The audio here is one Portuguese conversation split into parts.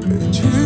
Too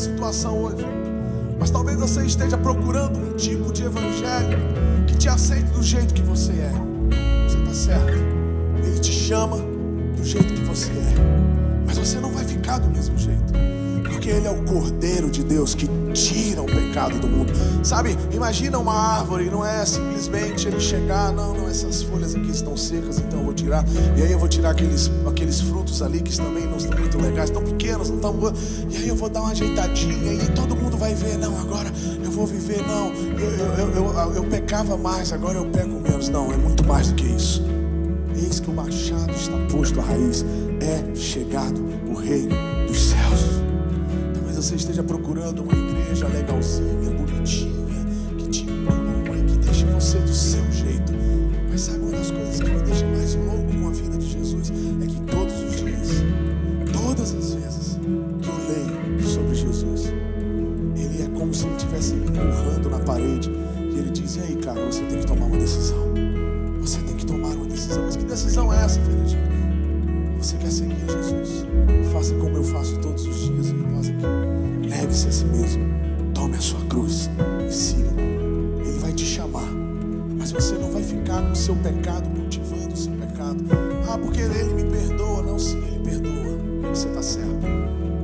situação hoje, mas talvez você esteja procurando um tipo de evangelho que te aceite do jeito que você é. Você está certo. Ele te chama do jeito que você é, mas você não vai ficar do mesmo jeito. Ele é o Cordeiro de Deus que tira o pecado do mundo. Sabe, imagina uma árvore, não é simplesmente ele chegar, não, não, essas folhas aqui estão secas, então eu vou tirar. E aí eu vou tirar aqueles, aqueles frutos ali que também não estão muito legais, estão pequenos, não estão boas. E aí eu vou dar uma ajeitadinha e todo mundo vai ver, não, agora eu vou viver, não. Eu, eu, eu, eu, eu pecava mais, agora eu peco menos. Não, é muito mais do que isso. Eis que o machado está posto à raiz, é chegado o reino dos céus você esteja procurando uma igreja legalzinha, bonitinha, que te inclua e que deixe você do seu jeito. Mas sabe uma das coisas que me deixa a si mesmo. Tome a sua cruz e siga. Ele vai te chamar. Mas você não vai ficar com o seu pecado, cultivando o seu pecado. Ah, porque ele me perdoa. Não, sim, ele perdoa. Você está certo.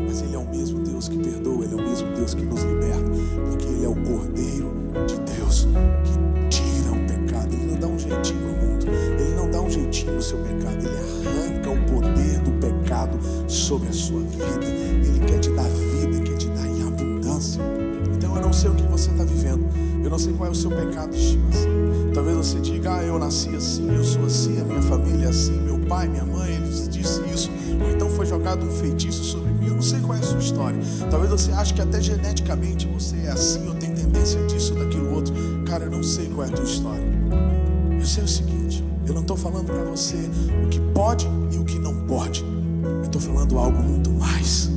Mas ele é o mesmo Deus que perdoa. Ele é o mesmo Deus que nos liberta. Porque ele é o Cordeiro de Deus que tira o pecado. Ele não dá um jeitinho no mundo. Ele não dá um jeitinho no seu pecado. Ele arranca o poder do pecado sobre a sua vida. Ele quer te sei o que você está vivendo. Eu não sei qual é o seu pecado de estimação. Talvez você diga, ah, eu nasci assim, eu sou assim, a minha família é assim, meu pai, minha mãe, eles disse isso. Ou então foi jogado um feitiço sobre mim. Eu não sei qual é a sua história. Talvez você ache que até geneticamente você é assim ou tem tendência disso, daquilo outro. Cara, eu não sei qual é a tua história. Eu sei o seguinte, eu não estou falando para você o que pode e o que não pode. Eu estou falando algo muito mais.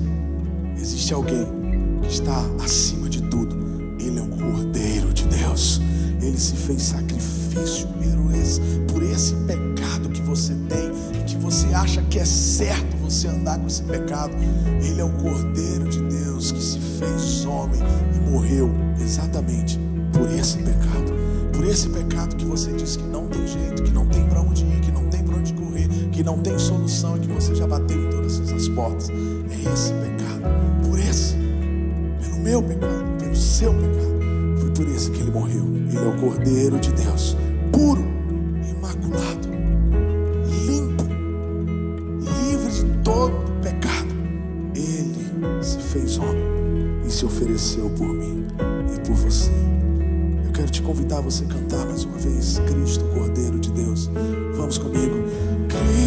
Existe alguém que está acima de tudo. Cordeiro de Deus. Ele se fez sacrifício por esse, por esse pecado que você tem e que você acha que é certo você andar com esse pecado. Ele é o Cordeiro de Deus que se fez homem e morreu exatamente por esse pecado. Por esse pecado que você diz que não tem jeito, que não tem para onde ir, que não tem para onde correr, que não tem solução e que você já bateu em todas as portas. É esse pecado. Por esse. Pelo meu pecado, pelo seu pecado. Esse que ele morreu. Ele é o Cordeiro de Deus, puro, imaculado, limpo, livre de todo pecado. Ele se fez homem e se ofereceu por mim e por você. Eu quero te convidar a você cantar mais uma vez Cristo, Cordeiro de Deus. Vamos comigo. Cristo,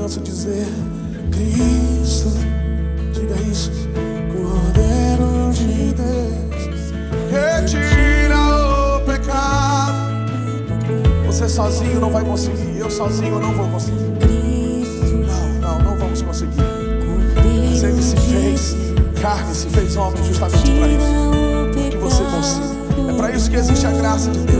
canso de dizer Cristo, diga isso, Cordeiro de Deus, que tira o pecado. Você sozinho não vai conseguir, eu sozinho não vou conseguir. Não, não, não vamos conseguir. Mas ele se fez carne, se fez homem justamente para isso. Que você consiga. É para isso que existe a graça de Deus.